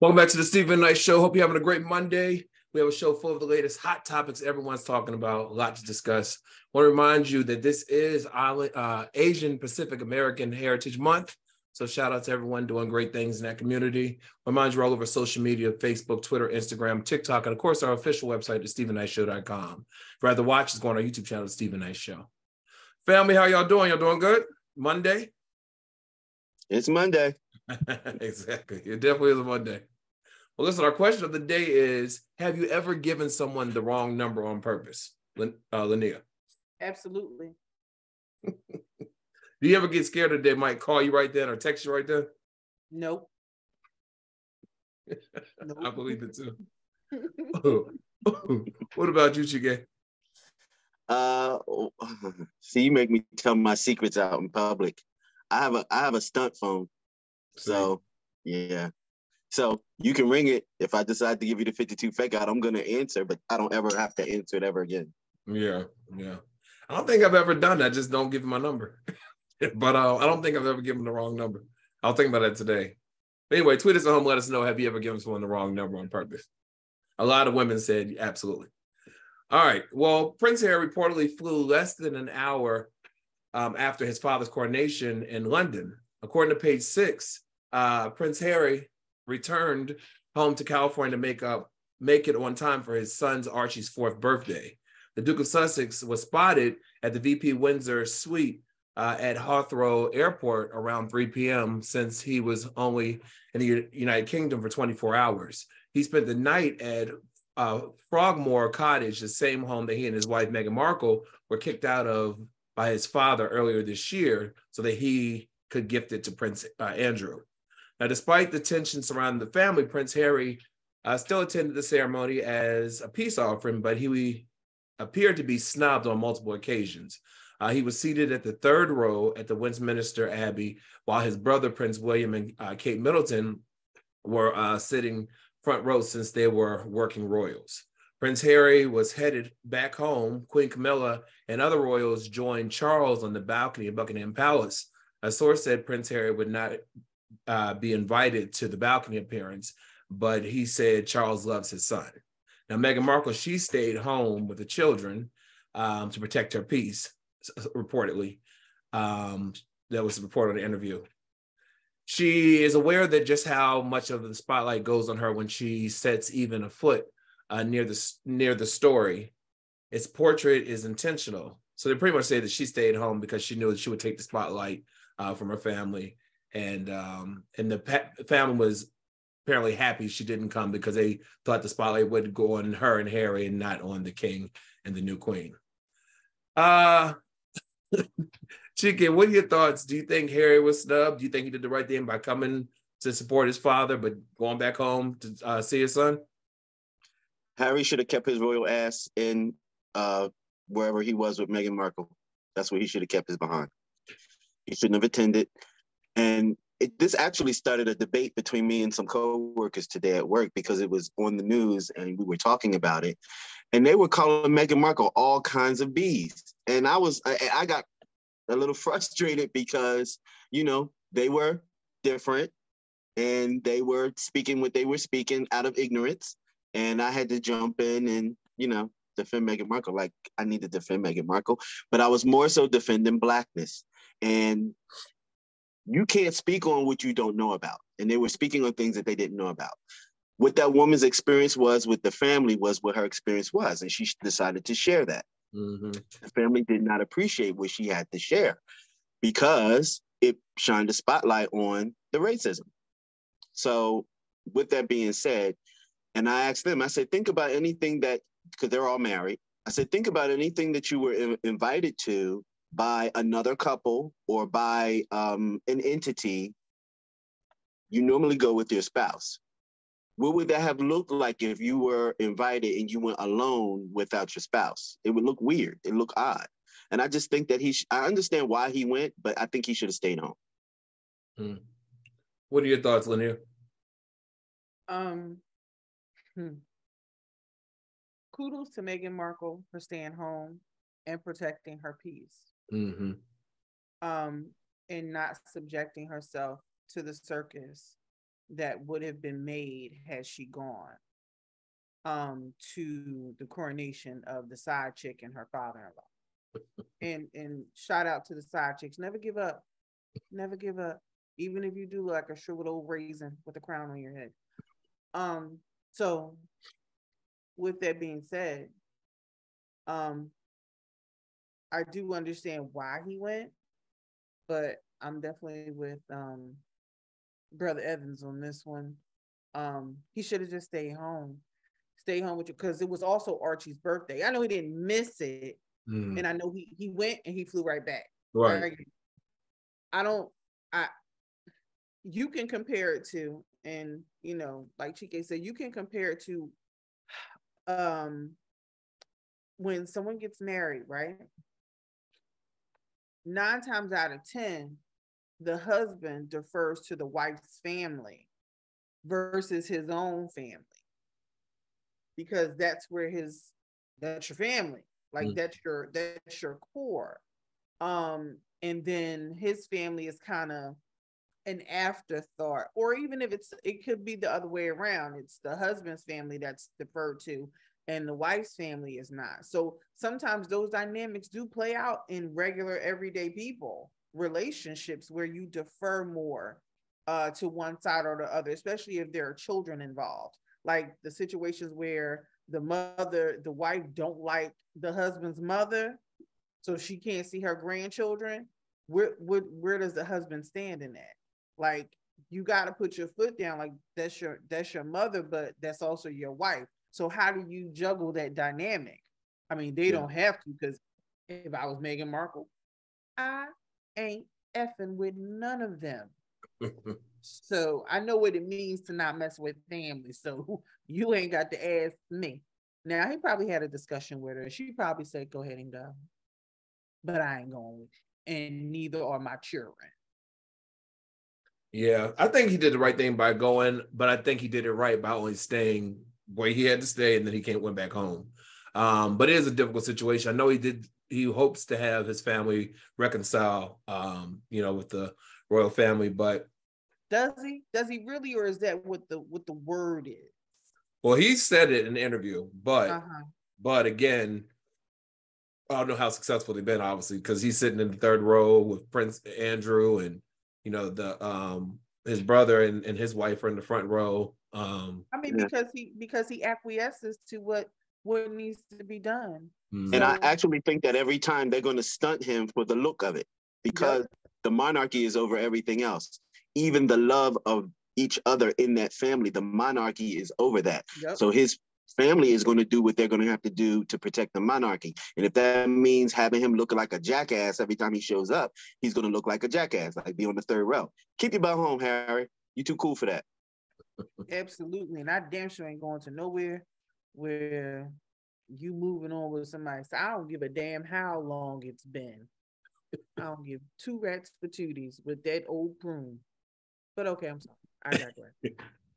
Welcome back to the Steven Knight Show. Hope you're having a great Monday. We have a show full of the latest hot topics everyone's talking about, a lot to discuss. I want to remind you that this is uh, Asian Pacific American Heritage Month. So shout out to everyone doing great things in that community. Remind you all over social media, Facebook, Twitter, Instagram, TikTok, and of course our official website is StevenKnightShow.com. If rather watch, just go on our YouTube channel, Steven Knight Show. Family, how y'all doing? Y'all doing good? Monday? It's Monday. exactly. It definitely is a Monday. Well, listen, our question of the day is Have you ever given someone the wrong number on purpose? uh, Linnea. Absolutely. Do you ever get scared that they might call you right then or text you right then? Nope. nope. I believe it too. what about you, Chike? Uh, see, you make me tell my secrets out in public. I have a I have a stunt phone, so yeah. So you can ring it. If I decide to give you the 52 fake out, I'm gonna answer, but I don't ever have to answer it ever again. Yeah, yeah. I don't think I've ever done that. Just don't give my number. but uh, I don't think I've ever given the wrong number. I'll think about that today. anyway, tweet us at home. Let us know. Have you ever given someone the wrong number on purpose? A lot of women said absolutely. All right. Well, Prince Harry reportedly flew less than an hour um, after his father's coronation in London. According to page six, uh, Prince Harry returned home to California to make up make it on time for his son's Archie's fourth birthday. The Duke of Sussex was spotted at the VP Windsor suite uh, at Heathrow Airport around 3 p.m. since he was only in the United Kingdom for 24 hours. He spent the night at uh, Frogmore Cottage, the same home that he and his wife Meghan Markle were kicked out of by his father earlier this year so that he could gift it to Prince uh, Andrew. Now, despite the tension surrounding the family, Prince Harry uh, still attended the ceremony as a peace offering, but he appeared to be snubbed on multiple occasions. Uh, he was seated at the third row at the Westminster Abbey, while his brother, Prince William and uh, Kate Middleton, were uh, sitting front row since they were working royals. Prince Harry was headed back home. Queen Camilla and other royals joined Charles on the balcony of Buckingham Palace. A source said Prince Harry would not uh, be invited to the balcony appearance, but he said Charles loves his son. Now, Meghan Markle, she stayed home with the children um, to protect her peace, reportedly. Um, that was reported on the interview. She is aware that just how much of the spotlight goes on her when she sets even a foot uh, near the near the story. Its portrait is intentional. So they pretty much say that she stayed home because she knew that she would take the spotlight uh, from her family, and um, and the pa- family was apparently happy she didn't come because they thought the spotlight would go on her and Harry and not on the king and the new queen. Uh Chicken, what are your thoughts? Do you think Harry was snubbed? Do you think he did the right thing by coming to support his father, but going back home to uh, see his son? Harry should have kept his royal ass in uh, wherever he was with Meghan Markle. That's where he should have kept his behind. He shouldn't have attended. And it, this actually started a debate between me and some coworkers today at work because it was on the news and we were talking about it. And they were calling Meghan Markle all kinds of bees. And I was, I, I got a little frustrated because, you know, they were different and they were speaking what they were speaking out of ignorance and I had to jump in and you know defend Meghan Markle. Like I need to defend Meghan Markle, but I was more so defending blackness. And you can't speak on what you don't know about. And they were speaking on things that they didn't know about. What that woman's experience was with the family was what her experience was, and she decided to share that. Mm-hmm. The family did not appreciate what she had to share because it shined a spotlight on the racism. So, with that being said, and I asked them, I said, think about anything that, because they're all married. I said, think about anything that you were in, invited to by another couple or by um, an entity. You normally go with your spouse. What would that have looked like if you were invited and you went alone without your spouse? It would look weird. It look odd. And I just think that he, sh- I understand why he went, but I think he should have stayed home. Hmm. What are your thoughts, Lanier? Um, Hmm. Kudos to Meghan Markle for staying home and protecting her peace. Mm-hmm. Um, and not subjecting herself to the circus that would have been made had she gone um to the coronation of the side chick and her father-in-law. and and shout out to the side chicks. Never give up. Never give up. Even if you do like a shriveled old raisin with a crown on your head. Um, so with that being said, um, I do understand why he went, but I'm definitely with um brother Evans on this one. Um, he should have just stayed home, stay home with you because it was also Archie's birthday. I know he didn't miss it, Mm, and I know he he went and he flew right back. right. Right? I don't. I. You can compare it to, and you know, like Chike said, you can compare it to, um, when someone gets married, right? Nine times out of ten, the husband defers to the wife's family versus his own family, because that's where his that's your family, like Mm. that's your that's your core. Um and then his family is kind of an afterthought. Or even if it's it could be the other way around. It's the husband's family that's deferred to and the wife's family is not. So sometimes those dynamics do play out in regular everyday people relationships where you defer more uh to one side or the other especially if there are children involved. Like the situations where the mother the wife don't like the husband's mother so she can't see her grandchildren. Where where, where does the husband stand in that? Like you got to put your foot down like that's your that's your mother but that's also your wife so how do you juggle that dynamic? I mean they Yeah. don't have to because if i was Meghan markle i ain't effing with none of them. So i know what it means to not mess with family so you ain't got to ask me. Now he probably had a discussion with her. She probably said go ahead and go. But i ain't going with you and neither are my children. Yeah, I think he did the right thing by going, but I think he did it right by only staying where he had to stay, and then he can't went back home. Um, but it is a difficult situation. I know he did. He hopes to have his family reconcile, um, you know, with the royal family. But Does he? Does he really, or is that what the what the word is? well, he said it in the interview. But Uh-huh. but again, I don't know how successful they've been, obviously, because he's sitting in the third row with Prince Andrew and you know the um his brother and, and his wife are in the front row. Um, I mean, because he because he acquiesces to what what needs to be done. mm, And I actually think that every time they're going to stunt him for the look of it because the monarchy is over everything else. Even the love of each other in that family, the monarchy is over that. Yep. So his family is going to do what they're going to have to do to protect the monarchy. And if that means having him look like a jackass every time he shows up, he's going to look like a jackass, like be on the third row. Keep your butt home, Harry. You too cool for that. Absolutely. And I damn sure ain't going to nowhere where you moving on with somebody. So I don't give a damn how long it's been. I don't give two rats for tooties with that old prune. But okay, I'm sorry. I digress.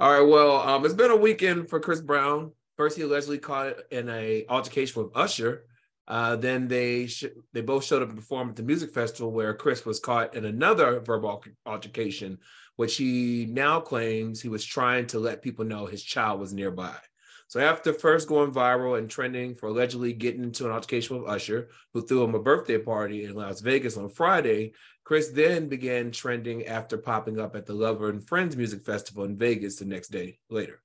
All right. Well, um, it's been a weekend for Chris Brown. First, he allegedly caught in a altercation with Usher. Uh, then they sh- they both showed up and performed at the music festival where Chris was caught in another verbal altercation, which he now claims he was trying to let people know his child was nearby. So after first going viral and trending for allegedly getting into an altercation with Usher, who threw him a birthday party in Las Vegas on Friday, Chris then began trending after popping up at the Lover and Friends Music Festival in Vegas the next day later.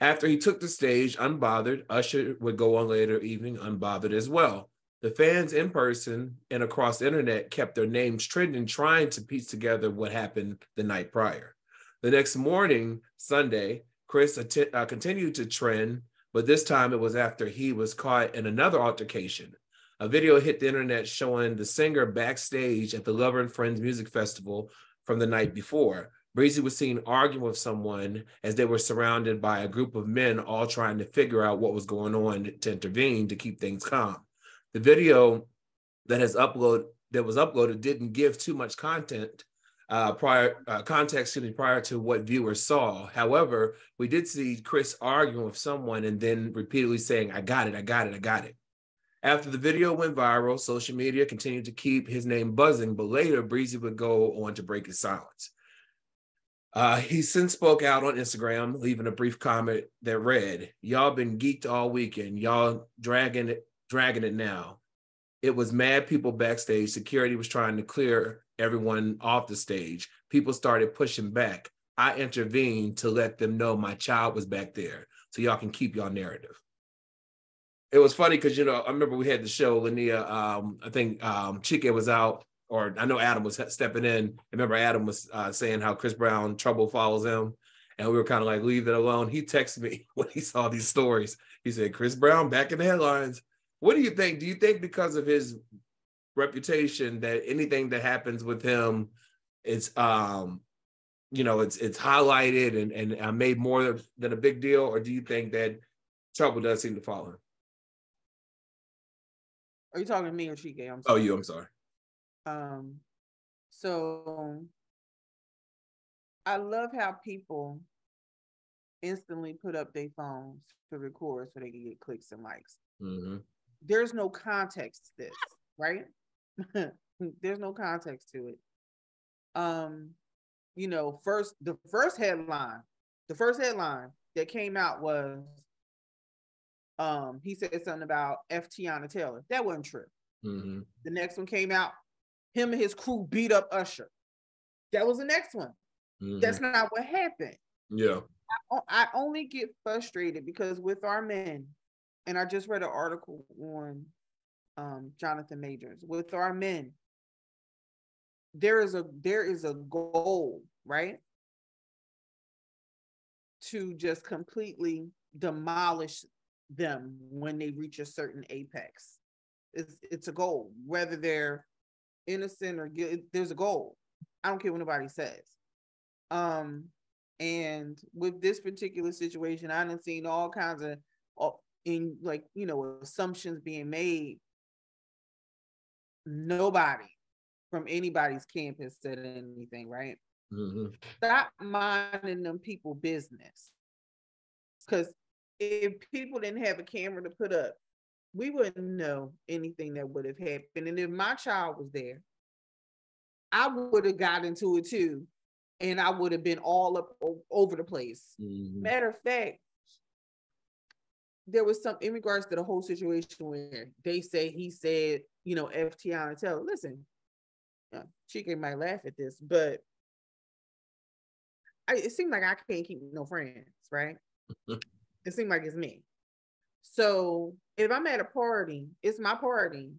After he took the stage unbothered, Usher would go on later evening unbothered as well. The fans in person and across the internet kept their names trending, trying to piece together what happened the night prior. The next morning, Sunday, Chris att- uh, continued to trend, but this time it was after he was caught in another altercation. A video hit the internet showing the singer backstage at the Lover and Friends Music Festival from the night before. Breezy was seen arguing with someone as they were surrounded by a group of men, all trying to figure out what was going on to intervene to keep things calm. The video that has upload that was uploaded didn't give too much content uh, prior uh, context excuse me, prior to what viewers saw. However, we did see Chris arguing with someone and then repeatedly saying, "I got it, I got it, I got it." After the video went viral, social media continued to keep his name buzzing, but later Breezy would go on to break his silence. Uh, he since spoke out on Instagram, leaving a brief comment that read, "Y'all been geeked all weekend. Y'all dragging it, dragging it now. It was mad people backstage. Security was trying to clear everyone off the stage. People started pushing back. I intervened to let them know my child was back there, so y'all can keep y'all narrative." It was funny because you know I remember we had the show. Linnea, um, I think um, Chike was out or I know Adam was stepping in. I remember Adam was uh, saying how Chris Brown trouble follows him, and we were kind of like, leave it alone. He texted me when he saw these stories. He said, Chris Brown back in the headlines. What do you think? Do you think because of his reputation that anything that happens with him, it's um, you know, it's it's highlighted and and uh, made more than a big deal, or do you think that trouble does seem to follow him? Are you talking to me or Chike? I'm sorry. Oh, you. I'm sorry. Um, so I love how people instantly put up their phones to record so they can get clicks and likes. Mm-hmm. There's no context to this, right? There's no context to it. Um, you know, first the first headline, the first headline that came out was um he said something about F. Teyana Taylor. That wasn't true. Mm-hmm. The next one came out, him and his crew beat up Usher. That was the next one. Mm-hmm. That's not what happened. Yeah. I, I, only get frustrated because with our men, and I just read an article on um, Jonathan Majors, with our men, there is a there is a goal, right? To just completely demolish them when they reach a certain apex. It's it's a goal, whether they're innocent or guilty. There's a goal. I don't care what nobody says. Um, and with this particular situation, I done seen all kinds of in like you know assumptions being made. Nobody from anybody's camp has said anything, right? Mm-hmm. Stop minding them people business. Because if people didn't have a camera to put up, we wouldn't know anything that would have happened. And if my child was there, I would have got into it too. And I would have been all up over the place. Mm-hmm. Matter of fact, there was some in regards to the whole situation where they say he said, you know, FTI and tell, listen, uh, Chike might laugh at this, but I, it seemed like I can't keep no friends, right? it seemed like it's me. So if I'm at a party, it's my party,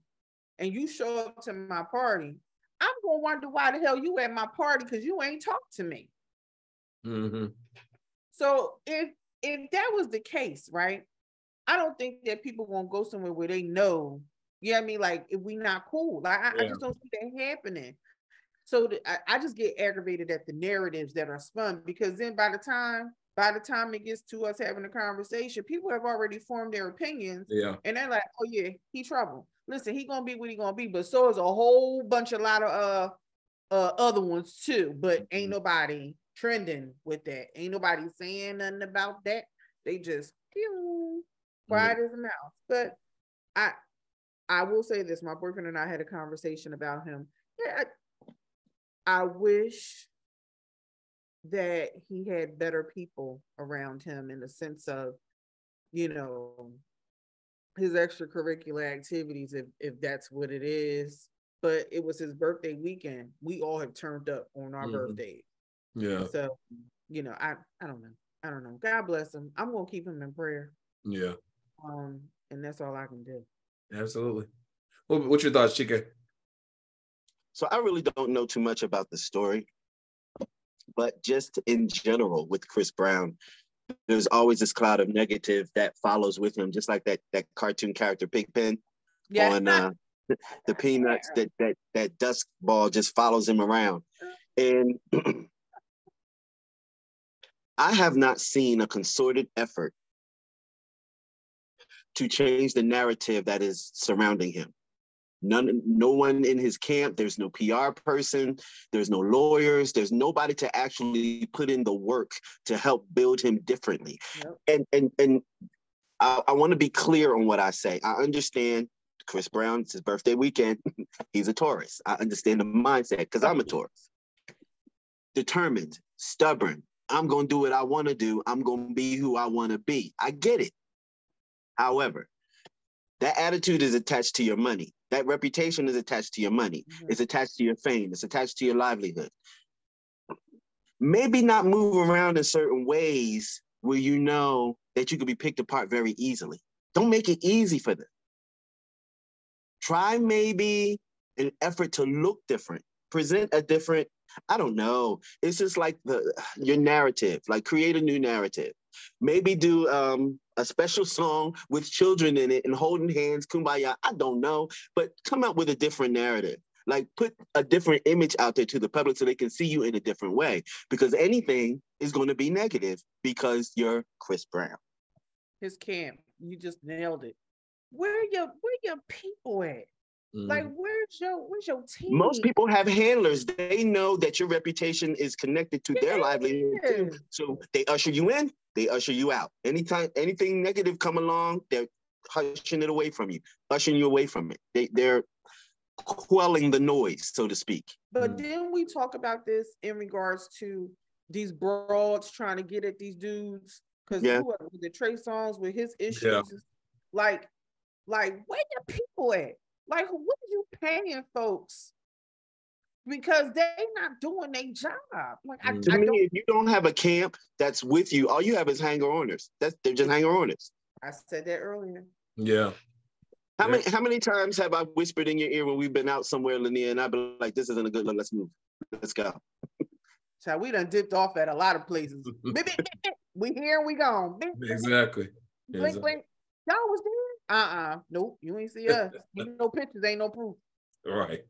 and you show up to my party, I'm gonna wonder why the hell you at my party because you ain't talked to me. Mm-hmm. So if if that was the case, right? I don't think that people gonna go somewhere where they know. You know what I mean? Like if we not cool, like I, yeah. I just don't see that happening. So the, I, I just get aggravated at the narratives that are spun because then by the time by the time it gets to us having a conversation, people have already formed their opinions. Yeah. And they're like, oh yeah, he trouble. Listen, he gonna be what he gonna be, but so is a whole bunch of lot of uh uh other ones too. But ain't mm-hmm. nobody trending with that. Ain't nobody saying nothing about that. They just pew, quiet mm-hmm. as a mouse. But I I will say this: my boyfriend and I had a conversation about him. Yeah, I, I wish that he had better people around him in the sense of, you know, his extracurricular activities, if if that's what it is. But it was his birthday weekend. We all have turned up on our mm-hmm. birthday. Yeah. So, you know, I I don't know. I don't know. God bless him. I'm gonna keep him in prayer. Yeah. Um, and that's all I can do. Absolutely. What, what's your thoughts, Chike? So I really don't know too much about the story but just in general with Chris Brown, there's always this cloud of negative that follows with him, just like that that cartoon character Pigpen yeah. on uh, the Peanuts. That that that dust ball just follows him around, and I have not seen a concerted effort to change the narrative that is surrounding him. None, no one in his camp. There's no PR person. There's no lawyers. There's nobody to actually put in the work to help build him differently. Yep. And and and I, I want to be clear on what I say. I understand Chris Brown. It's his birthday weekend. He's a Taurus. I understand the mindset because I'm a Taurus. Determined, stubborn. I'm going to do what I want to do. I'm going to be who I want to be. I get it. However, that attitude is attached to your money. That reputation is attached to your money. Mm-hmm. It's attached to your fame. It's attached to your livelihood. Maybe not move around in certain ways where you know that you could be picked apart very easily. Don't make it easy for them. Try maybe an effort to look different, present a different, I don't know. It's just like the your narrative, like create a new narrative. Maybe do um, a special song with children in it and holding hands, kumbaya. I don't know, but come out with a different narrative. Like put a different image out there to the public so they can see you in a different way. Because anything is going to be negative because you're Chris Brown. His camp, you just nailed it. Where your where your people at? Mm-hmm. Like, where's your where's your team? Most people have handlers. They know that your reputation is connected to their livelihood too. So they usher you in, they usher you out. Anytime anything negative come along, they're hushing it away from you, ushering you away from it. They they're quelling the noise, so to speak. But mm-hmm. then we talk about this in regards to these broads trying to get at these dudes because yeah. the Trey Songz with his issues, yeah. like, like where your people at? Like, what are you paying folks? Because they're not doing their job. Like, I, mm. to I me, if you don't have a camp that's with you, all you have is hanger oners. That's they're just hanger oners. I said that earlier. Yeah. How yeah. many how many times have I whispered in your ear when we've been out somewhere, Lanier, and I've been like, "This isn't a good look. Let's move. Let's go." So we done dipped off at a lot of places. we here, we gone. Exactly. Blink, exactly. blink. Y'all was there uh-uh. Nope. You ain't see us. no pictures, ain't no proof. All right.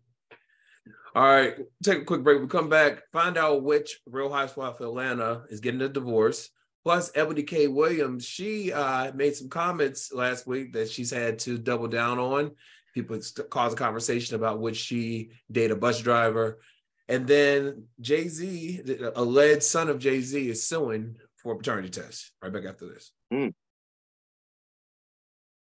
All right. Take a quick break. We come back, find out which Real Housewife of Atlanta is getting a divorce. Plus, Eboni K. Williams, she uh, made some comments last week that she's had to double down on. People caused a conversation about would she date a bus driver. And then Jay Z, a alleged son of Jay Z, is suing for a paternity test. Right back after this. Mm.